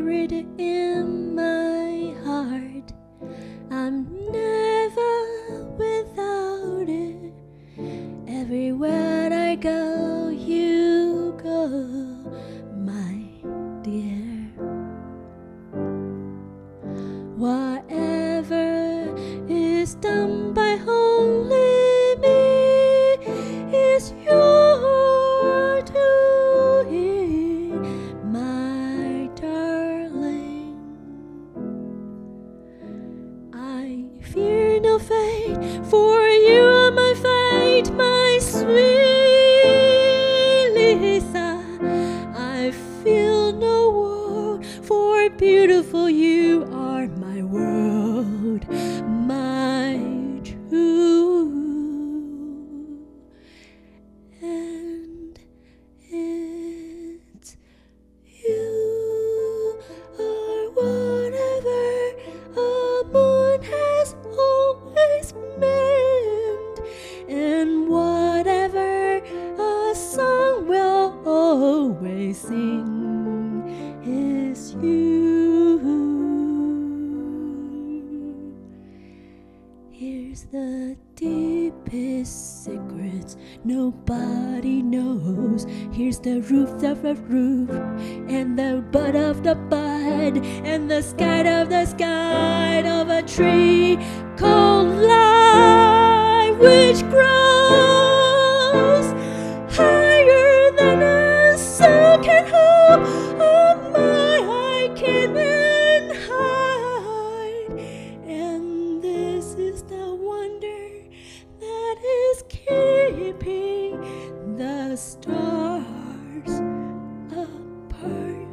buried in my heart. I'm never without it. Everywhere I go, you go, my dear. Whatever is done. For you are my fate, my sweet Lisa. I feel no world, for beautiful you sing is you. Here's the deepest secrets nobody knows. Here's the roof of the roof, and the bud of the bud, and the sky of the sky of a tree stars apart.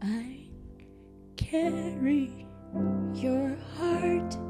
I carry your heart.